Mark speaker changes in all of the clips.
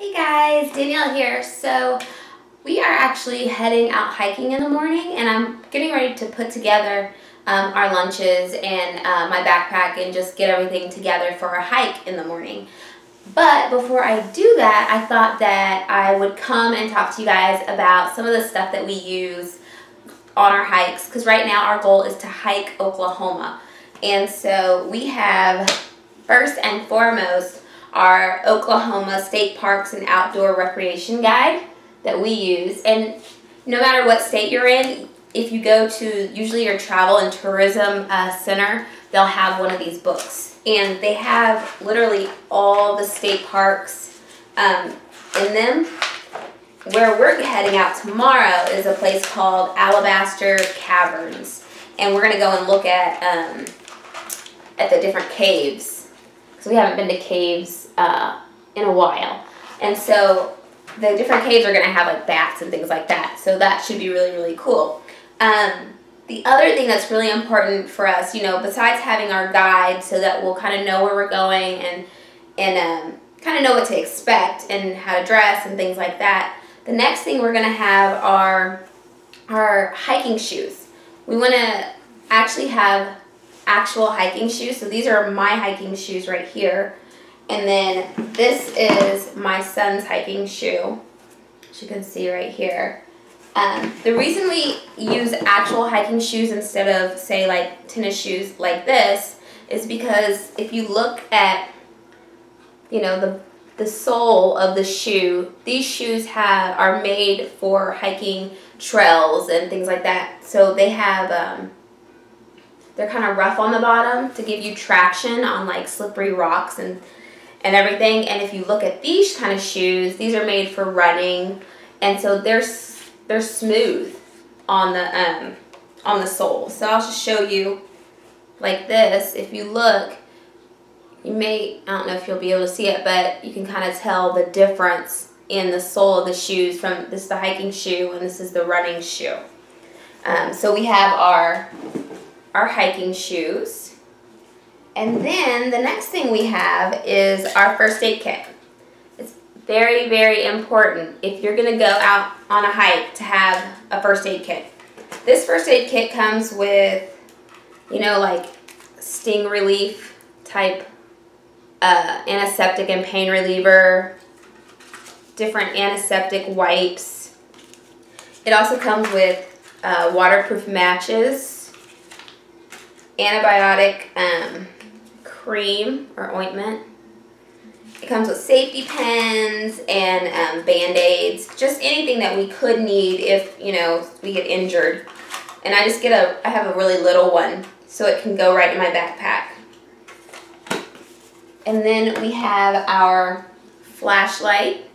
Speaker 1: Hey guys, Danielle here. So we are actually heading out hiking in the morning and I'm getting ready to put together um, our lunches and uh, my backpack and just get everything together for our hike in the morning. But before I do that, I thought that I would come and talk to you guys about some of the stuff that we use on our hikes because right now our goal is to hike Oklahoma. And so we have first and foremost our Oklahoma State Parks and Outdoor Recreation Guide that we use. And no matter what state you're in, if you go to usually your travel and tourism uh, center, they'll have one of these books. And they have literally all the state parks um, in them. Where we're heading out tomorrow is a place called Alabaster Caverns. And we're going to go and look at, um, at the different caves because we haven't been to caves uh, in a while. And so the different caves are going to have like bats and things like that. So that should be really, really cool. Um, the other thing that's really important for us, you know, besides having our guide so that we'll kind of know where we're going and, and um, kind of know what to expect and how to dress and things like that, the next thing we're going to have are our hiking shoes. We want to actually have actual hiking shoes. So these are my hiking shoes right here. And then this is my son's hiking shoe, as you can see right here. Um, the reason we use actual hiking shoes instead of, say, like tennis shoes like this is because if you look at, you know, the the sole of the shoe, these shoes have are made for hiking trails and things like that. So they have um, they're kind of rough on the bottom to give you traction on like slippery rocks and and everything. And if you look at these kind of shoes, these are made for running, and so they're they're smooth on the um on the sole. So I'll just show you like this. If you look, you may I don't know if you'll be able to see it, but you can kind of tell the difference in the sole of the shoes from this is the hiking shoe and this is the running shoe. Um, so we have our our hiking shoes. And then the next thing we have is our first aid kit. It's very, very important if you're going to go out on a hike to have a first aid kit. This first aid kit comes with, you know, like sting relief type uh, antiseptic and pain reliever, different antiseptic wipes. It also comes with uh, waterproof matches antibiotic um, cream or ointment. It comes with safety pins and um, band-aids, just anything that we could need if, you know, we get injured. And I just get a, I have a really little one, so it can go right in my backpack. And then we have our flashlight,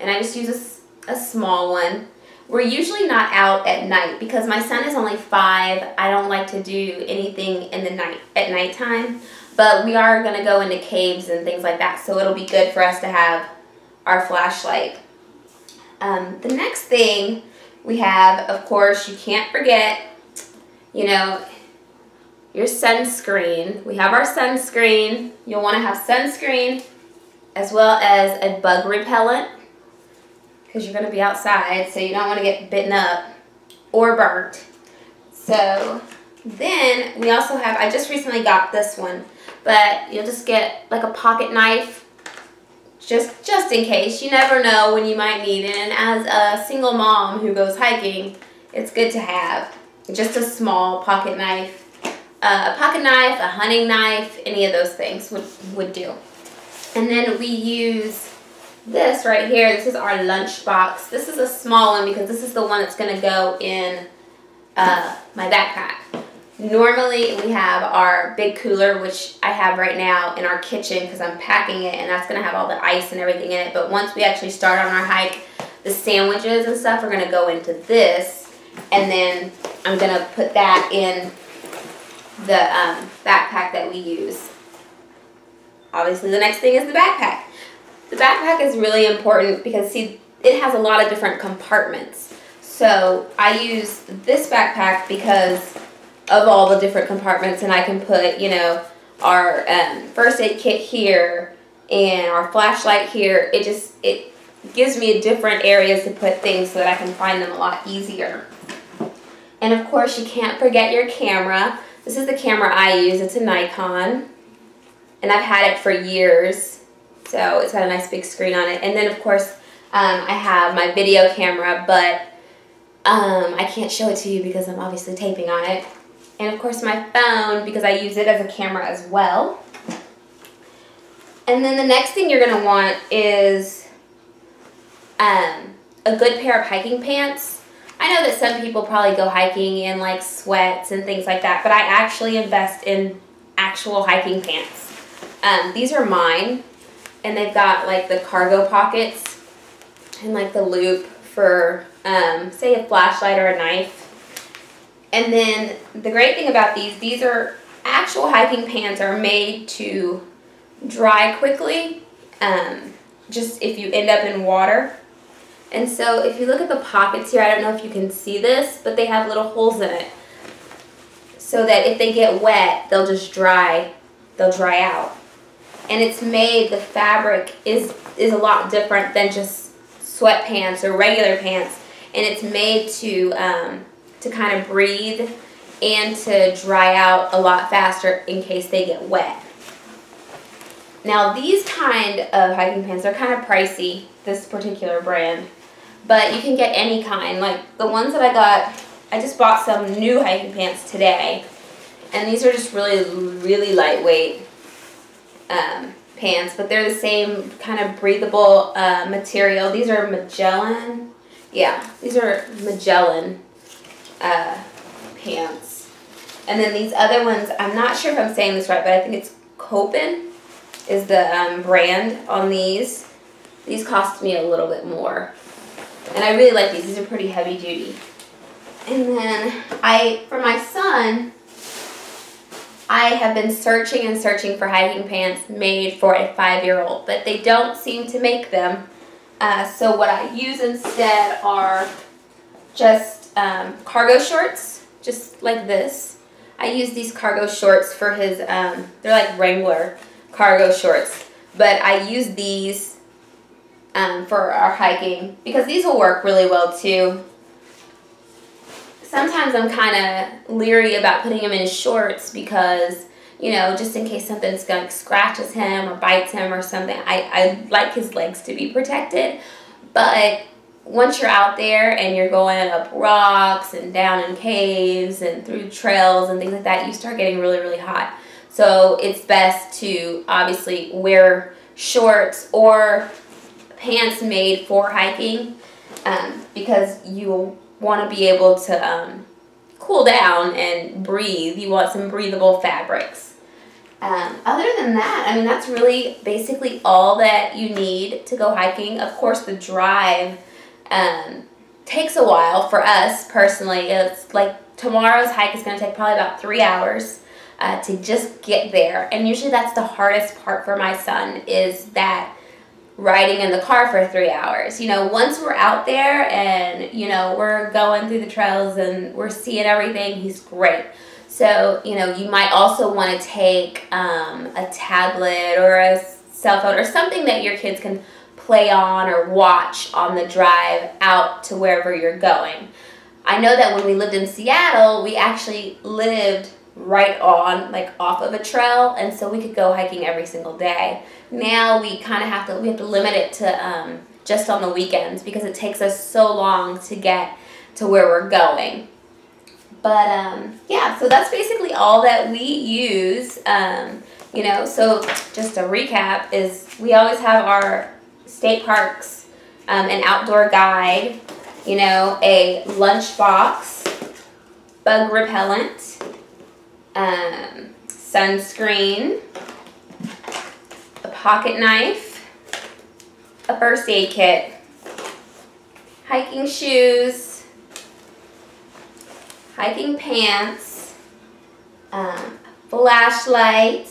Speaker 1: and I just use a, a small one. We're usually not out at night because my son is only five. I don't like to do anything in the night at nighttime, but we are going to go into caves and things like that, so it'll be good for us to have our flashlight. Um, the next thing we have, of course, you can't forget, you know, your sunscreen. We have our sunscreen. You'll want to have sunscreen as well as a bug repellent because you're going to be outside, so you don't want to get bitten up or burnt. So then we also have, I just recently got this one, but you'll just get like a pocket knife just just in case. You never know when you might need it. And as a single mom who goes hiking, it's good to have just a small pocket knife. Uh, a pocket knife, a hunting knife, any of those things would, would do. And then we use this right here, this is our lunch box. This is a small one because this is the one that's going to go in uh, my backpack. Normally we have our big cooler, which I have right now in our kitchen because I'm packing it and that's going to have all the ice and everything in it. But once we actually start on our hike, the sandwiches and stuff are going to go into this. And then I'm going to put that in the um, backpack that we use. Obviously the next thing is the backpack. The backpack is really important because see, it has a lot of different compartments. So I use this backpack because of all the different compartments and I can put, you know, our um, first aid kit here and our flashlight here. It just, it gives me different areas to put things so that I can find them a lot easier. And of course, you can't forget your camera. This is the camera I use. It's a Nikon. And I've had it for years. So it's got a nice big screen on it. And then, of course, um, I have my video camera, but um, I can't show it to you because I'm obviously taping on it. And of course my phone because I use it as a camera as well. And then the next thing you're going to want is um, a good pair of hiking pants. I know that some people probably go hiking in like sweats and things like that, but I actually invest in actual hiking pants. Um, these are mine, and they've got like the cargo pockets and like the loop for, um, say, a flashlight or a knife. And then the great thing about these, these are actual hiking pants are made to dry quickly, um, just if you end up in water. And so if you look at the pockets here, I don't know if you can see this, but they have little holes in it. So that if they get wet, they'll just dry, they'll dry out. And it's made, the fabric is, is a lot different than just sweatpants or regular pants. And it's made to, um, to kind of breathe and to dry out a lot faster in case they get wet. Now these kind of hiking pants are kind of pricey, this particular brand, but you can get any kind. Like the ones that I got, I just bought some new hiking pants today, and these are just really, really lightweight um, pants, but they're the same kind of breathable uh, material. These are Magellan, yeah, these are Magellan uh, pants. And then these other ones, I'm not sure if I'm saying this right, but I think it's Copen is the um, brand on these. These cost me a little bit more. And I really like these. These are pretty heavy duty. And then I, for my son, I have been searching and searching for hiking pants made for a five-year-old, but they don't seem to make them. Uh, so what I use instead are just um, cargo shorts, just like this. I use these cargo shorts for his, um, they're like Wrangler cargo shorts. But I use these um, for our hiking because these will work really well too. Sometimes I'm kind of leery about putting him in shorts because, you know, just in case something's going scratches him or bites him or something. I, I like his legs to be protected. But once you're out there and you're going up rocks and down in caves and through trails and things like that, you start getting really, really hot. So it's best to obviously wear shorts or pants made for hiking um, because you want to be able to um, cool down and breathe. You want some breathable fabrics. Um, other than that, I mean, that's really basically all that you need to go hiking. Of course, the drive um, takes a while for us personally. It's like tomorrow's hike is going to take probably about three hours uh, to just get there. And usually that's the hardest part for my son is that riding in the car for three hours. You know, once we're out there and, you know, we're going through the trails and we're seeing everything, he's great. So, you know, you might also want to take um, a tablet or a cell phone or something that your kids can play on or watch on the drive out to wherever you're going. I know that when we lived in Seattle, we actually lived right on, like off of a trail, and so we could go hiking every single day. Now we kind of have to, we have to limit it to um, just on the weekends because it takes us so long to get to where we're going. But um, yeah, so that's basically all that we use. Um, you know, so just a recap is we always have our state parks, um, an outdoor guide, you know, a lunch box, bug repellent, um, sunscreen, a pocket knife, a first aid kit, hiking shoes, hiking pants, um, flashlight,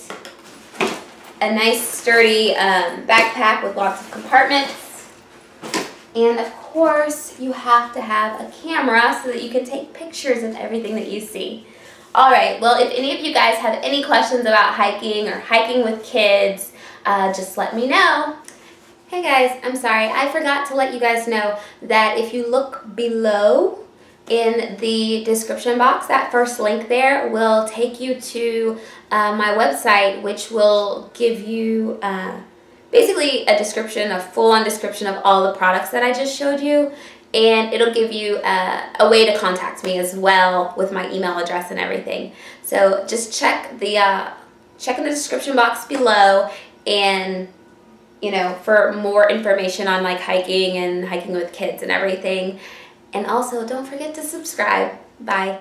Speaker 1: a nice sturdy um, backpack with lots of compartments, and of course you have to have a camera so that you can take pictures of everything that you see. All right, well, if any of you guys have any questions about hiking or hiking with kids, uh, just let me know. Hey guys, I'm sorry. I forgot to let you guys know that if you look below in the description box, that first link there will take you to uh, my website, which will give you uh, basically a description, a full-on description of all the products that I just showed you. And it'll give you uh, a way to contact me as well with my email address and everything. So just check the uh, check in the description box below and you know, for more information on like hiking and hiking with kids and everything. And also, don't forget to subscribe. Bye.